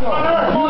Come on,